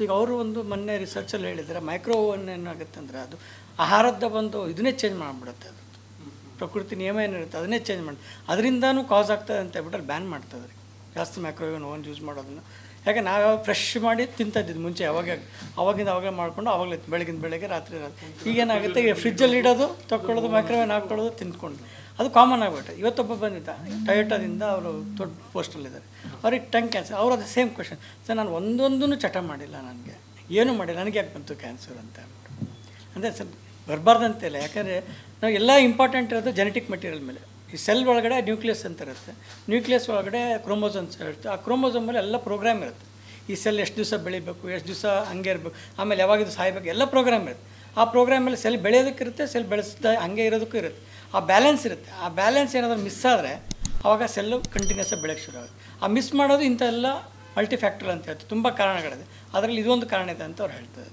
ಈಗ ಅವರು ಒಂದು ಮೊನ್ನೆ ರಿಸರ್ಚಲ್ಲಿ ಹೇಳಿದರೆ ಮೈಕ್ರೋ ಓವನ್ ಏನಾಗುತ್ತೆ ಅಂದರೆ ಅದು ಆಹಾರದ ಒಂದು ಇದನ್ನೇ ಚೇಂಜ್ ಮಾಡಿಬಿಡುತ್ತೆ ಅದು. ಪ್ರಕೃತಿ ನಿಯಮ ಏನಿರುತ್ತೆ ಅದನ್ನೇ ಚೇಂಜ್ ಮಾಡಿ ಅದರಿಂದನೂ ಕಾಸ್ ಆಗ್ತದೆ ಅಂತ ಹೇಳ್ಬಿಟ್ಟು ಬ್ಯಾನ್ ಮಾಡ್ತದೆ ಜಾಸ್ತಿ ಮ್ಯಾಕ್ರೋವೇವ್ ಓವನ್ ಯೂಸ್ ಮಾಡೋದನ್ನು. ಯಾಕೆ ನಾವು ಯಾವಾಗ ಫ್ರೆಶ್ ಮಾಡಿ ತಿಂತಿದ್ದು ಮುಂಚೆ ಯಾವಾಗ ಅವಾಗಿಂದ ಅವಾಗಲೇ ಮಾಡ್ಕೊಂಡು ಅವಾಗಲೇ ಬೆಳಗಿನ ಬೆಳಗ್ಗೆ ರಾತ್ರಿ ರಾತ್ರಿ. ಈಗೇನಾಗುತ್ತೆ ಈಗ ಫ್ರಿಜ್ಜಲ್ಲಿ ಇಡೋದು ತೊಗೊಳ್ಳೋದು ಮೈಕ್ರೋವೇವ್ ಹಾಕ್ಕೊಳ್ಳೋದು ತಿಂದ್ಕೊಂಡು. ಅದು ಕಾಮನ್ ಆಗಿಬಿಟ್ಟೆ. ಇವತ್ತೊಬ್ಬ ಬಂದಿದ್ದ ಟೊಯೋಟೋದಿಂದ ಅವರು ದೊಡ್ಡ ಪೋಸ್ಟಲ್ಲಿದ್ದಾರೆ ಅವ್ರಿಗೆ ಟಂಗ್ ಕ್ಯಾನ್ಸರ್ ಅವ್ರು ಅದು ಸೇಮ್ ಕ್ವಶನ್ ಸರ್, ನಾನು ಒಂದೊಂದೂ ಚಟ ಮಾಡಿಲ್ಲ ನನಗೆ. ಏನೂ ಮಾಡಿಲ್ಲ, ನನಗೆ ಯಾಕೆ ಬಂತು ಕ್ಯಾನ್ಸರ್ ಅಂತ ಅಂದ್ಬಿಟ್ಟು. ಅಂದರೆ ಸರ್ ಬರಬಾರ್ದಂತಿಲ್ಲ ಯಾಕಂದರೆ ನಾವು ಎಲ್ಲ ಇಂಪಾರ್ಟೆಂಟ್ ಇರೋದು ಜೆನೆಟಿಕ್ ಮೆಟೀರಿಯಲ್ ಮೇಲೆ. ಈ ಸೆಲ್ ಒಳಗಡೆ ನ್ಯೂಕ್ಲಿಯಸ್ ಅಂತ ಇರುತ್ತೆ. ನ್ಯೂಕ್ಲಿಯಸ್ ಒಳಗಡೆ ಕ್ರೋಮೋಸೋಮ್ಸ್ ಇರುತ್ತೆ. ಆ ಕ್ರೋಮೋಸೋಮಲ್ಲಿ ಎಲ್ಲ ಪ್ರೋಗ್ರಾಮ್ ಇರುತ್ತೆ. ಈ ಸೆಲ್ ಎಷ್ಟು ದಿವಸ ಬೆಳಿಬೇಕು, ಎಷ್ಟು ದಿವಸ ಹಂಗೆ ಇರಬೇಕು, ಆಮೇಲೆ ಯಾವಾಗ ಇದು ಸಾಯ್ಬೇಕು, ಎಲ್ಲ ಪ್ರೋಗ್ರಾಮ್ ಇರುತ್ತೆ. ಆ ಪ್ರೋಗ್ರಾಮಲ್ಲಿ ಸೆಲ್ ಬೆಳೆಯೋದಕ್ಕಿರುತ್ತೆ, ಸೆಲ್ ಬೆಳೆಸ್ತಾ ಹಂಗೆ ಇರೋದಕ್ಕೂ ಇರುತ್ತೆ. ಆ ಬ್ಯಾಲೆನ್ಸ್ ಇರುತ್ತೆ. ಆ ಬ್ಯಾಲೆನ್ಸ್ ಏನಾದರೂ ಮಿಸ್ ಆದರೆ ಆವಾಗ ಸೆಲ್ಲು ಕಂಟಿನ್ಯೂಸ್ ಆಗಿ ಬೆಳೆಯೋಕ್ಕೆ ಶುರು ಆಗುತ್ತೆ. ಆ ಮಿಸ್ ಮಾಡೋದು ಇಂಥ ಎಲ್ಲ ಮಲ್ಟಿಫ್ಯಾಕ್ಟರ್ ಅಂತ ಹೇಳ್ತಾರೆ. ತುಂಬ ಕಾರಣಗಳಿದೆ. ಅದರಲ್ಲಿ ಇದೊಂದು ಕಾರಣ ಇದೆ ಅಂತ ಅವ್ರು ಹೇಳ್ತಾರೆ